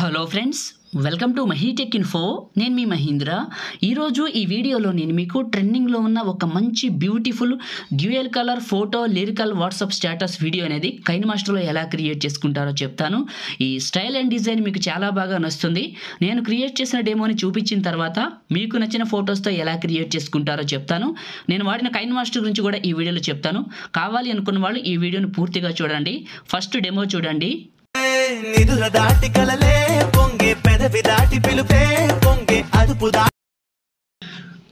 Hello friends welcome to Mahitech info నేను మీ మహీంద్ర. ఈరోజు ఈ వీడియోలో నేను మీకు ట్రెండింగ్లో ఉన్న ఒక మంచి beautiful dual colour photo lyrical WhatsApp status video అనేది కైన్ మాస్టర్లో ఎలా క్రియేట్ చేసుకుంటారో చెప్తాను. ఈ స్టైల్ అండ్ డిజైన్ మీకు చాలా బాగా నచ్చుతుంది. నేను క్రియేట్ చేసిన డెమోని చూపించిన తర్వాత మీకు నచ్చిన ఫొటోస్తో ఎలా క్రియేట్ చేసుకుంటారో చెప్తాను. నేను వాడిన కైన్ మాస్టర్ గురించి కూడా ఈ వీడియోలో చెప్తాను. కావాలి అనుకున్న వాళ్ళు ఈ వీడియోని పూర్తిగా చూడండి. ఫస్ట్ డెమో చూడండి. నిధుల దాటి కలలే పొంగే పెదవి దాటి పిలుపే పొంగే అదుపు దాటి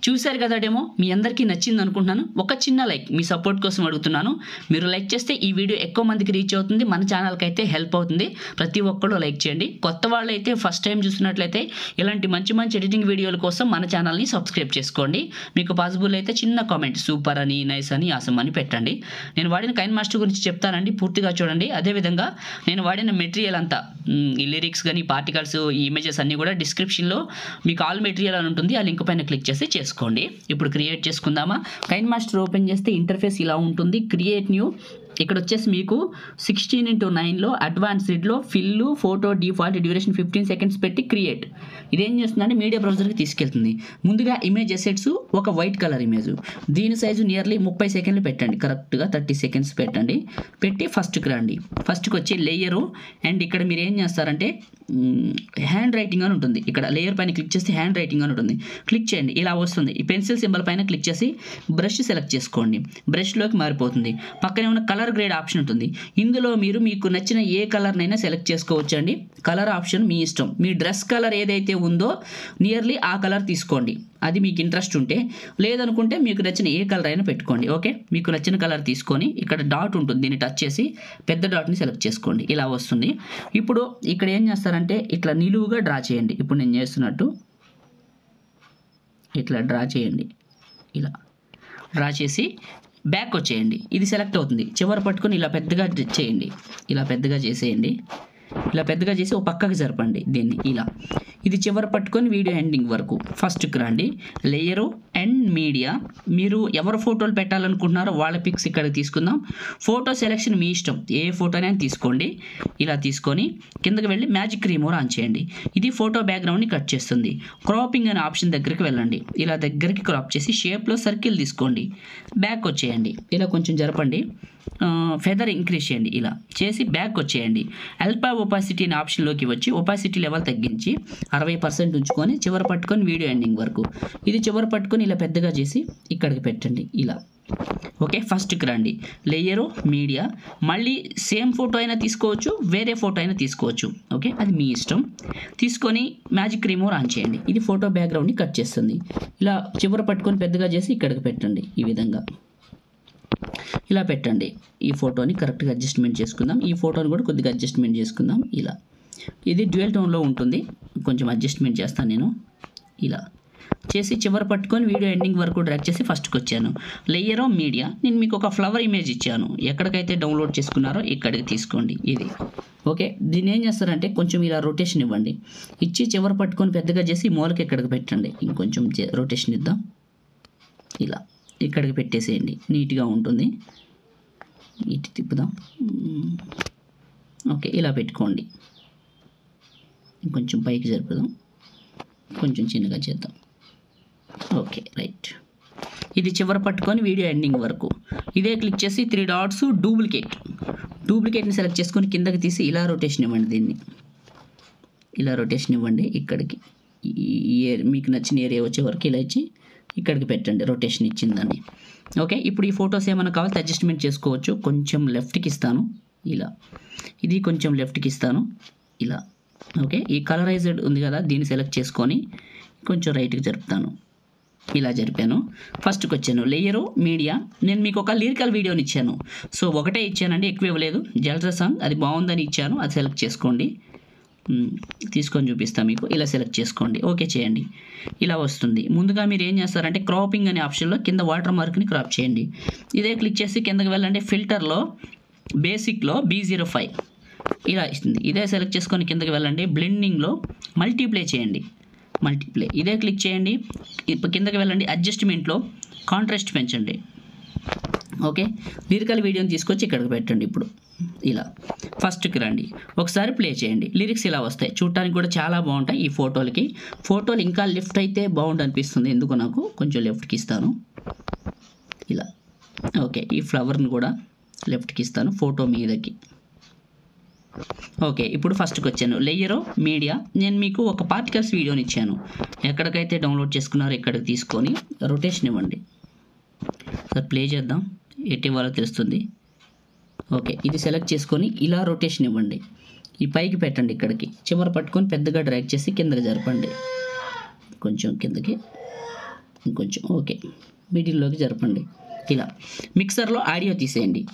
చూశారు కదా డెమో? మీ అందరికీ నచ్చింది అనుకుంటున్నాను. ఒక చిన్న లైక్ మీ సపోర్ట్ కోసం అడుగుతున్నాను. మీరు లైక్ చేస్తే ఈ వీడియో ఎక్కువ మందికి రీచ్ అవుతుంది మన ఛానల్కి అయితే హెల్ప్ అవుతుంది. ప్రతి ఒక్కళ్ళు లైక్ చేయండి. కొత్త వాళ్ళు అయితే ఫస్ట్ టైం చూసినట్లయితే ఇలాంటి మంచి మంచి ఎడిటింగ్ వీడియోల కోసం మన ఛానల్ని సబ్స్క్రైబ్ చేసుకోండి. మీకు పాసిబుల్ అయితే చిన్న కామెంట్ సూపర్ అని నైస్ అని ఆసమ్ అని పెట్టండి. నేను వాడిన కైన్ మాస్టర్ గురించి చెప్తానండి పూర్తిగా చూడండి. అదేవిధంగా నేను వాడిన మెటీరియల్ అంతా ఈ లిరిక్స్ కానీ పార్టికల్స్ ఈ ఇమేజెస్ అన్నీ కూడా డిస్క్రిప్షన్లో మీకు ఆల్ మెటీరియల్ అని ఉంటుంది ఆ లింక్ పైన క్లిక్ చేసి చేసుకోండి. ఇప్పుడు క్రియేట్ చేసుకుందామా? కైన్ మాస్టర్ ఓపెన్ చేస్తే ఇంటర్ఫేస్ ఇలా ఉంటుంది. క్రియేట్ న్యూ ఇక్కడ వచ్చేసి మీకు సిక్స్టీన్ ఇంటూ నైన్లో అడ్వాన్స్డ్లో fill photo default duration fifteen seconds పెట్టి క్రియేట్ ఇదేం చేస్తుందంటే మీడియా బ్రౌజర్కి తీసుకెళ్తుంది. ముందుగా ఇమేజ్ అసెట్స్ ఒక వైట్ కలర్ ఇమేజ్ దీని సైజు నియర్లీ ముప్పై సెకండ్లు పెట్టండి. కరెక్ట్గా థర్టీ సెకండ్స్ పెట్టండి. పెట్టి ఫస్ట్కి రండి. ఫస్ట్కి వచ్చి లేయరు అండ్ ఇక్కడ మీరు ఏం చేస్తారంటే హ్యాండ్ రైటింగ్ అని ఉంటుంది. ఇక్కడ లేయర్ పైన క్లిక్ చేస్తే హ్యాండ్ రైటింగ్ అని ఉంటుంది. క్లిక్ చేయండి. ఇలా వస్తుంది. ఈ పెన్సిల్ సింబల్ పైన క్లిక్ చేసి బ్రష్ సెలెక్ట్ చేసుకోండి. బ్రష్లోకి మారిపోతుంది. పక్కనే ఉన్న కలర్ గ్రేడ్ ఆప్షన్ ఉంటుంది. ఇందులో మీరు మీకు నచ్చిన ఏ కలర్నైనా సెలెక్ట్ చేసుకోవచ్చు అండి కలర్ ఆప్షన్ మీ ఇష్టం. మీ డ్రెస్ కలర్ ఏదైతే ఉందో నియర్లీ ఆ కలర్ తీసుకోండి. అది మీకు ఇంట్రెస్ట్ ఉంటే లేదనుకుంటే మీకు నచ్చిన ఏ కలర్ అయినా పెట్టుకోండి. ఓకే? మీకు నచ్చిన కలర్ తీసుకొని ఇక్కడ డాట్ ఉంటుంది. దీన్ని టచ్ చేసి పెద్ద డాట్ని సెలెక్ట్ చేసుకోండి. ఇలా వస్తుంది. ఇప్పుడు ఇక్కడ ఏం చేస్తారంటే ఇట్లా నిలువుగా డ్రా చేయండి. ఇప్పుడు నేను చేస్తున్నట్టు ఇట్లా డ్రా చేయండి. ఇలా డ్రా చేసి బ్యాక్ వచ్చేయండి. ఇది సెలెక్ట్ అవుతుంది. చివరి పట్టుకొని ఇలా పెద్దగా చేయండి. ఇలా పెద్దగా చేసేయండి. ఇలా పెద్దగా చేసి ఒక పక్కకి జరపండి దీన్ని ఇలా. ఇది చివరి పట్టుకొని వీడియో ఎండింగ్ వరకు. ఫస్ట్కి రండి లేయరు అండ్ మీడియా. మీరు ఎవరు ఫోటోలు పెట్టాలనుకుంటున్నారో వాళ్ళ పిక్స్ ఇక్కడ తీసుకుందాం. ఫోటో సెలెక్షన్ మీ ఇష్టం. ఏ ఫోటోనైనా తీసుకోండి. ఇలా తీసుకొని కిందకి వెళ్ళి మ్యాజిక్ రిమూవర్ ఆన్ చేయండి. ఇది ఫోటో బ్యాక్గ్రౌండ్ని కట్ చేస్తుంది. క్రాపింగ్ అనే ఆప్షన్ దగ్గరికి వెళ్ళండి. ఇలా దగ్గరికి క్రాప్ చేసి షేప్లో సర్కిల్ తీసుకోండి. బ్యాక్ వచ్చేయండి. ఇలా కొంచెం జరపండి. ఫెదర్ ఇంక్రీజ్ చేయండి. ఇలా చేసి బ్యాక్ వచ్చేయండి. అల్పా ఒపాసిటీ అనే ఆప్షన్లోకి వచ్చి ఒపాసిటీ లెవెల్ తగ్గించి అరవై పర్సెంట్ ఉంచుకొని చివర పట్టుకొని వీడియో ఎండింగ్ వరకు. ఇది చివర పట్టుకొని ఇలా పెద్దగా చేసి ఇక్కడికి పెట్టండి. ఇలా. ఓకే ఫస్ట్కి రండి లేయరు మీడియా మళ్ళీ సేమ్ ఫోటో అయినా తీసుకోవచ్చు వేరే ఫోటో అయినా తీసుకోవచ్చు. ఓకే అది మీ ఇష్టం. తీసుకొని మ్యాజిక్ రిమూవర్ ఆన్ చేయండి. ఇది ఫోటో బ్యాక్గ్రౌండ్ని కట్ చేస్తుంది. ఇలా చివర పట్టుకొని పెద్దగా చేసి ఇక్కడికి పెట్టండి ఈ విధంగా. ఇలా పెట్టండి. ఈ ఫోటోని కరెక్ట్గా అడ్జస్ట్మెంట్ చేసుకుందాం. ఈ ఫోటోని కూడా కొద్దిగా అడ్జస్ట్మెంట్ చేసుకుందాం. ఇలా. ఇది డ్యూయల్ టోన్లో ఉంటుంది. కొంచెం అడ్జస్ట్మెంట్ చేస్తాను నేను. ఇలా. చేసి చివరి పట్టుకొని వీడియో ఎండింగ్ వరకు డ్రాక్ చేసి ఫస్ట్కి వచ్చాను. Layer media. నేను మీకు ఒక ఫ్లవర్ ఇమేజ్ ఇచ్చాను. ఎక్కడికైతే డౌన్లోడ్ చేసుకున్నారో ఇక్కడికి తీసుకోండి. ఇది. ఓకే? దీన్ని ఏం చేస్తారంటే కొంచెం ఇలా రొటేషన్ ఇవ్వండి. ఇచ్చి చివరి పట్టుకొని పెద్దగా చేసి మూలకి ఇక్కడికి పెట్టండి. ఇంకొంచెం రొటేషన్ ఇద్దాం. ఇలా. ఇక్కడికి పెట్టేసేయండి. నీట్గా ఉంటుంది. ఇటు తిప్పుదాం. ఓకే ఇలా పెట్టుకోండి. కొంచెం పైకి జరుపుదాం. కొంచెం చిన్నగా చేద్దాం. Okay right. ఇది చివర పట్టుకొని వీడియో ఎండింగ్ వరకు. ఇదే క్లిక్ చేసి త్రీ డాట్స్ డూప్లికేట్. డూప్లికేట్ని సెలెక్ట్ చేసుకొని కిందకి తీసి ఇలా రొటేషన్ ఇవ్వండి దీన్ని. ఇలా రొటేషన్ ఇవ్వండి ఇక్కడికి. ఈ మీకు నచ్చిన ఏరియా వచ్చే వరకు ఇలా ఇచ్చి ఇక్కడికి పెట్టండి రొటేషన్ ఇచ్చిందని ఓకే ఇప్పుడు ఈ ఫొటోస్ ఏమైనా కావాలంటే అడ్జస్ట్మెంట్ చేసుకోవచ్చు. కొంచెం లెఫ్ట్కి ఇస్తాను ఇలా. ఇది కొంచెం లెఫ్ట్కి ఇస్తాను ఇలా. ఓకే ఈ కలరైజ్డ్ ఉంది కదా దీన్ని సెలెక్ట్ చేసుకొని కొంచెం రైట్కి జరుపుతాను. ఇలా జరిపాను. ఫస్ట్కి వచ్చాను. లేయరు మీడియా నేను మీకు ఒక లిరికల్ వీడియోని ఇచ్చాను. సో ఒకటే ఇచ్చానండి ఎక్కువ ఇవ్వలేదు. జల్సా సాంగ్ అది బాగుందని ఇచ్చాను అది సెలెక్ట్ చేసుకోండి. తీసుకొని చూపిస్తాను మీకు. ఇలా సెలెక్ట్ చేసుకోండి. ఓకే చేయండి. ఇలా వస్తుంది. ముందుగా మీరు ఏం చేస్తారంటే క్రాపింగ్ అనే ఆప్షన్లో కింద వాటర్ మార్క్ని క్రాప్ చేయండి. ఇదే క్లిక్ చేసి కిందకి వెళ్ళండి. ఫిల్టర్లో బేసిక్లో బీ జీరో ఫైవ్ ఇలా ఇస్తుంది. ఇదే సెలెక్ట్ చేసుకొని కిందకి వెళ్ళండి. బ్లెండింగ్లో మల్టీప్లే చేయండి. మల్టీప్లే ఇదే క్లిక్ చేయండి. ఇప్పుడు కిందకి వెళ్ళండి. అడ్జస్ట్మెంట్లో కాంట్రాస్ట్ పెంచండి. ఓకే? లిరికల్ వీడియోని తీసుకొచ్చి ఇక్కడికి పెట్టండి ఇప్పుడు. ఇలా. ఫస్ట్కి రండి. ఒకసారి ప్లే చేయండి. లిరిక్స్ ఇలా వస్తాయి. చూడటానికి కూడా చాలా బాగుంటాయి ఈ ఫోటోలకి. ఫోటోలు ఇంకా లెఫ్ట్ అయితే బాగుండు అనిపిస్తుంది. ఎందుకు నాకు? కొంచెం లెఫ్ట్కి ఇస్తాను. ఇలా. ఓకే. ఈ ఫ్లవర్ని కూడా లెఫ్ట్కి ఇస్తాను ఫోటో మీదకి. ఓకే. ఇప్పుడు ఫస్ట్కి వచ్చాను. లేయరో మీడియా. నేను మీకు ఒక పార్టికల్స్ వీడియోని ఇచ్చాను. ఎక్కడికైతే డౌన్లోడ్ చేసుకున్నారో ఇక్కడికి తీసుకొని రొటేషన్ ఇవ్వండి. సార్ ప్లే చేద్దాం. ఎటు తెలుస్తుంది. ఓకే ఇది సెలెక్ట్ చేసుకొని ఇలా రొటేషన్ ఇవ్వండి. ఈ పైకి పెట్టండి ఇక్కడికి. చివర పట్టుకొని పెద్దగా డ్రాగ్ చేసి కిందకి జరపండి. కొంచెం కిందకి ఇంకొంచెం ఓకే మిడిల్లోకి జరపండి. ఇలా. మిక్సర్లో ఆడియో తీసేయండి.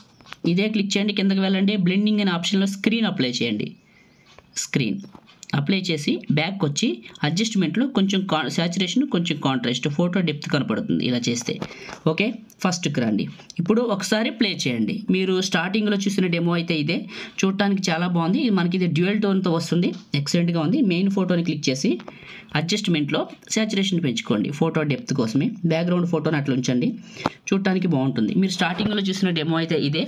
ఇదే క్లిక్ చేయండి కిందకి వెళ్ళండి. బ్లెండింగ్ అనే ఆప్షన్లో స్క్రీన్ అప్లై చేయండి. స్క్రీన్ అప్లై చేసి బ్యాక్ వచ్చి అడ్జస్ట్మెంట్లో కొంచెం కా శాచురేషన్ కొంచెం కాంట్రాస్ట్ ఫోటో డెప్త్ కనపడుతుంది ఇలా చేస్తే. ఓకే? ఫస్ట్కి రండి. ఇప్పుడు ఒకసారి ప్లే చేయండి. మీరు స్టార్టింగ్లో చూసిన డెమో అయితే ఇదే. చూడటానికి చాలా బాగుంది. ఇది మనకి ఇది డ్యూయల్ టోన్తో వస్తుంది. ఎక్సలెంట్గా ఉంది. మెయిన్ ఫోటోని క్లిక్ చేసి అడ్జస్ట్మెంట్లో శాచురేషన్ పెంచుకోండి. ఫోటో డెప్త్ కోసమే. బ్యాక్గ్రౌండ్ ఫోటోని అట్లా ఉంచండి. చూడటానికి బాగుంటుంది. మీరు స్టార్టింగ్లో చూసిన డెమో అయితే ఇదే.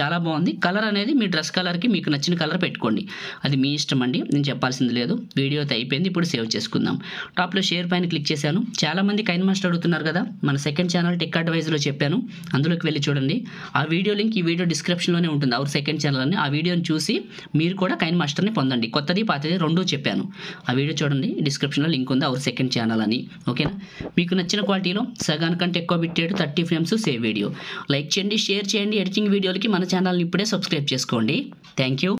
చాలా బాగుంది. కలర్ అనేది మీ డ్రెస్ కలర్కి మీకు నచ్చిన కలర్ పెట్టుకోండి. అది మీ ఇష్టం అండి. నేను చెప్పాల్సింది లేదు. వీడియో అయితే అయిపోయింది. ఇప్పుడు సేవ్ చేసుకుందాం. టాప్లో షేర్ పైన క్లిక్ చేశాను. చాలామంది కైన్ మాస్టర్ అడుగుతున్నారు కదా. మన సెకండ్ ఛానల్ టెక్ అడ్వైజ్లో చెప్పాను. అందులోకి వెళ్ళి చూడండి. ఆ వీడియో లింక్ ఈ వీడియో డిస్క్రిప్షన్లోనే ఉంటుంది. అవర్ సెకండ్ ఛానల్ అని ఆ వీడియోని చూసి మీరు కూడా కైన్ మాస్టర్ని పొందండి. కొత్తది పాతది రెండూ చెప్పాను. ఆ వీడియో చూడండి. డిస్క్రిప్షన్లో లింక్ ఉంది. అవర్ సెకండ్ ఛానల్ అని. ఓకేనా? మీకు నచ్చిన క్వాలిటీలో సగానికంటే ఎక్కువ పెట్టాడు thirty frames save video. Like చేయండి షేర్ చేయండి. ఎడిటింగ్ వీడియోలకి మన ఛానల్ని ఇప్పుడే సబ్స్క్రైబ్ చేసుకోండి. Thank you.